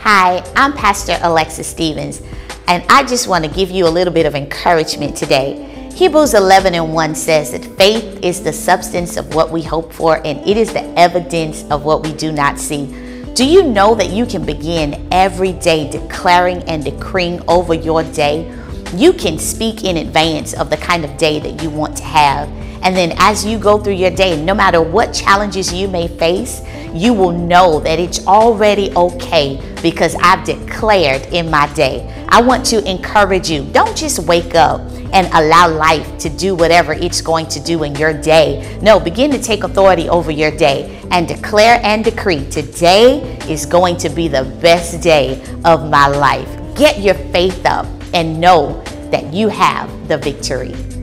Hi, I'm Pastor Alexis Stephens, and I just want to give you a little bit of encouragement today. Hebrews 11 and 1 says that faith is the substance of what we hope for, and it is the evidence of what we do not see. Do you know that you can begin every day declaring and decreeing over your day? You can speak in advance of the kind of day that you want to have. And then as you go through your day, no matter what challenges you may face, you will know that it's already okay because I've declared in my day. I want to encourage you don't just wake up and allow life to do whatever it's going to do in your day. No, begin to take authority over your day and declare and decree today is going to be the best day of my life. Get your faith up and know that you have the victory.